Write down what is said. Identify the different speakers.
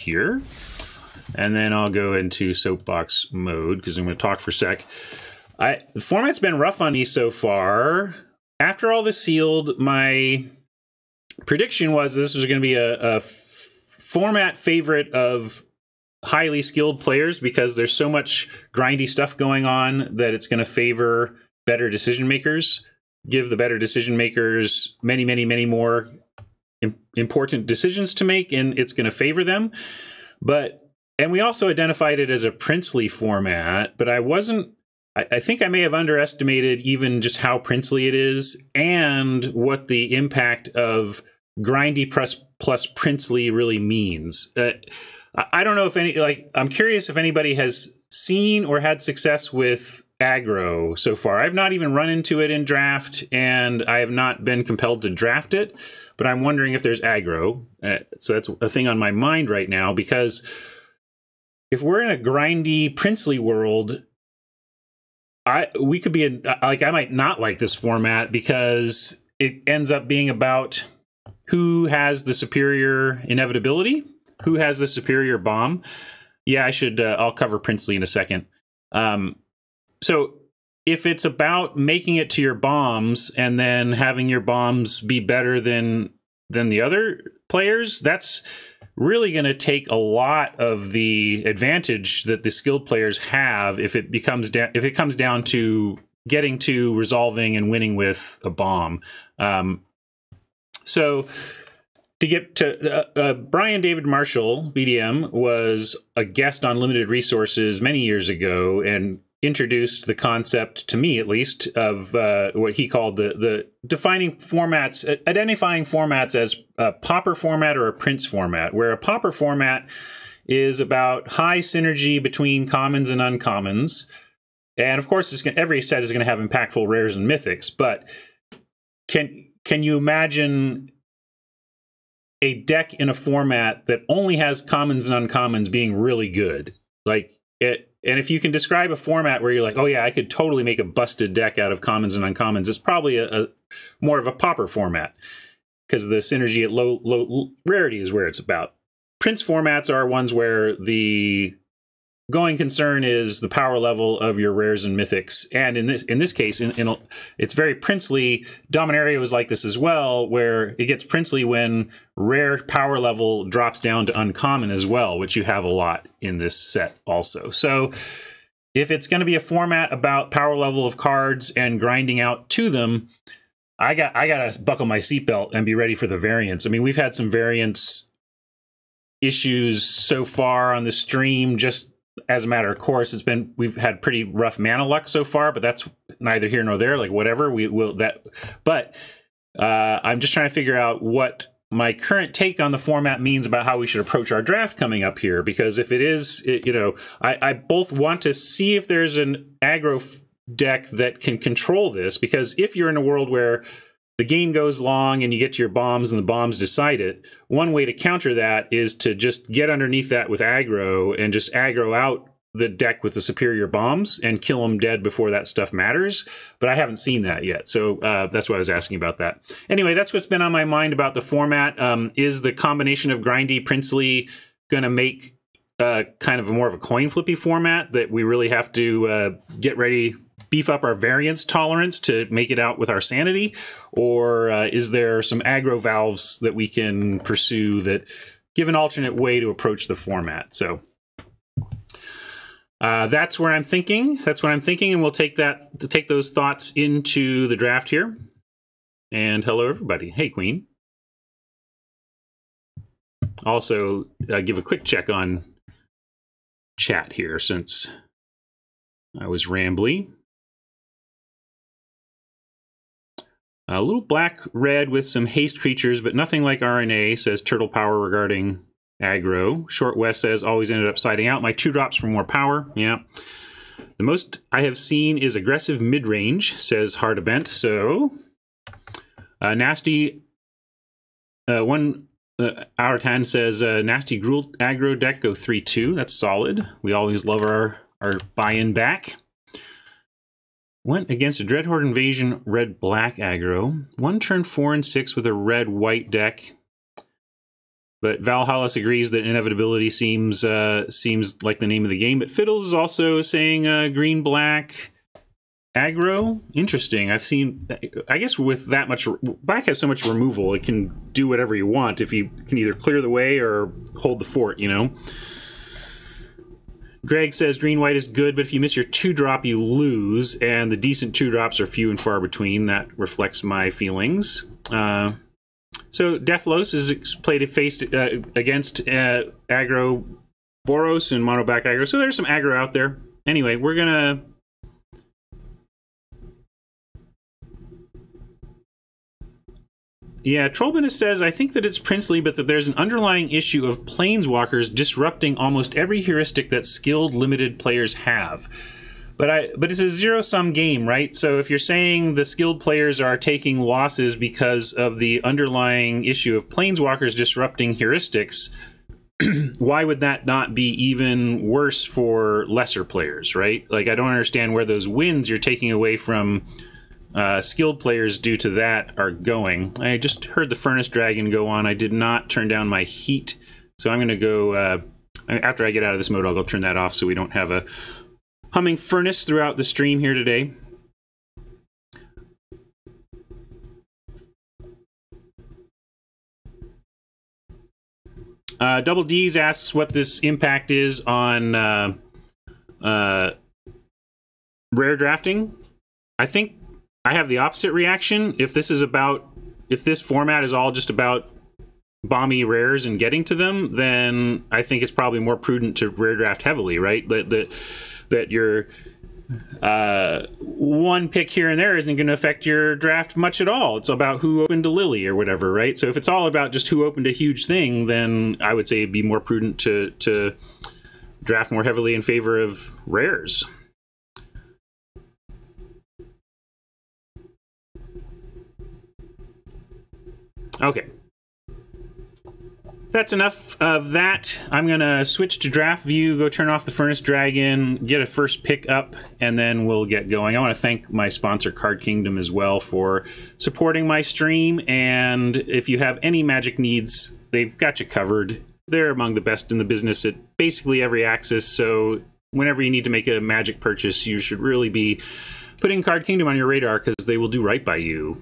Speaker 1: here. And then I'll go into soapbox mode because I'm going to talk for a sec. I, the format's been rough on me so far. After all the sealed, my prediction was this was going to be a, a f- format favorite of highly skilled players because there's so much grindy stuff going on that it's going to favor better decision makers, give the better decision makers many, many, many more important decisions to make, and it's going to favor them. But and we also identified it as a princely format, but I wasn't. I, I think I may have underestimated even just how princely it is and what the impact of grindy Press plus plus princely really means. Uh, I don't know if any like I'm curious if anybody has seen or had success with aggro so far. I've not even run into it in draft, and I have not been compelled to draft it. But I'm wondering if there's aggro. Uh, so that's a thing on my mind right now because if we're in a grindy princely world, I we could be in, like I might not like this format because it ends up being about who has the superior inevitability who has the superior bomb? Yeah, I should. Uh, I'll cover Princely in a second. Um, so if it's about making it to your bombs and then having your bombs be better than than the other players, that's really going to take a lot of the advantage that the skilled players have if it becomes if it comes down to getting to resolving and winning with a bomb. Um, so to get to uh, uh, Brian David Marshall, BDM, was a guest on Limited Resources many years ago and introduced the concept to me, at least, of uh, what he called the the defining formats, identifying formats as a pauper format or a prince format, where a pauper format is about high synergy between commons and uncommons. And of course, gonna, every set is going to have impactful rares and mythics, but can can you imagine a deck in a format that only has commons and uncommons being really good. Like it, and if you can describe a format where you're like, oh yeah, I could totally make a busted deck out of commons and uncommons, it's probably a, a more of a pauper format because the synergy at low low rarity is where it's about. Prince formats are ones where the going concern is the power level of your rares and mythics. And in this in this case in, in a, it's very princely. Dominaria was like this as well where it gets princely when rare power level drops down to uncommon as well which you have a lot in this set also. So if it's going to be a format about power level of cards and grinding out to them i got i got to buckle my seatbelt and be ready for the variants. I mean we've had some variants issues so far on the stream just as a matter of course, it's been we've had pretty rough mana luck so far, but that's neither here nor there. Like whatever we will that, but uh, I'm just trying to figure out what my current take on the format means about how we should approach our draft coming up here. Because if it is, it, you know, I, I, both want to see if there's an aggro deck that can control this. Because if you're in a world where the game goes long and you get to your bombs and the bombs decide it. One way to counter that is to just get underneath that with aggro and just aggro out the deck with the superior bombs and kill them dead before that stuff matters. But I haven't seen that yet. So uh, that's why I was asking about that. Anyway, that's what's been on my mind about the format. Um, is the combination of grindy, princely going to make uh, kind of more of a coin flippy format that we really have to uh, get ready beef up our variance tolerance to make it out with our sanity? Or uh, is there some aggro valves that we can pursue that give an alternate way to approach the format? So uh, that's where I'm thinking. That's what I'm thinking, and we'll take that to take those thoughts into the draft here. And hello, everybody. Hey, Queen. Also, uh, give a quick check on chat here since I was rambly. A little black red with some haste creatures, but nothing like RNA, says Turtle Power regarding aggro. Short West says always ended up siding out. My two drops for more power. Yeah. The most I have seen is aggressive mid range, says Hardabent. So, uh, nasty. Uh, one uh, hour 10 says uh, nasty Gruul aggro deck go 3 2. That's solid. We always love our, our buy in back. Went against a Dreadhorde Invasion red black aggro. One turn four and six with a red white deck. But Valhallis agrees that inevitability seems uh, seems like the name of the game. But Fiddles is also saying uh, green black aggro. Interesting. I've seen. I guess with that much black has so much removal, it can do whatever you want. If you can either clear the way or hold the fort, you know. Greg says green white is good, but if you miss your two drop, you lose, and the decent two drops are few and far between. That reflects my feelings. Uh, so Deathlos is played a face uh, against uh, aggro Boros and mono back aggro. So there's some aggro out there. Anyway, we're gonna Yeah, Trollbinus says, I think that it's princely, but that there's an underlying issue of planeswalkers disrupting almost every heuristic that skilled limited players have. But I but it's a zero sum game, right? So if you're saying the skilled players are taking losses because of the underlying issue of planeswalkers disrupting heuristics, why would that not be even worse for lesser players, right? Like I don't understand where those wins you're taking away from uh, skilled players due to that are going. I just heard the furnace dragon go on. I did not turn down my heat, so I'm going to go. Uh, after I get out of this mode, I'll go turn that off so we don't have a humming furnace throughout the stream here today. Uh, Double D's asks what this impact is on uh, uh, rare drafting. I think I have the opposite reaction. If this is about, if this format is all just about bomby rares and getting to them, then I think it's probably more prudent to rare draft heavily, right? That that that your uh, one pick here and there isn't going to affect your draft much at all. It's about who opened a lily or whatever, right? So if it's all about just who opened a huge thing, then I would say it'd be more prudent to to draft more heavily in favor of rares. Okay. That's enough of that. I'm going to switch to draft view, go turn off the Furnace Dragon, get a first pick up, and then we'll get going. I want to thank my sponsor, Card Kingdom, as well, for supporting my stream. And if you have any magic needs, they've got you covered. They're among the best in the business at basically every axis. So whenever you need to make a magic purchase, you should really be putting Card Kingdom on your radar because they will do right by you.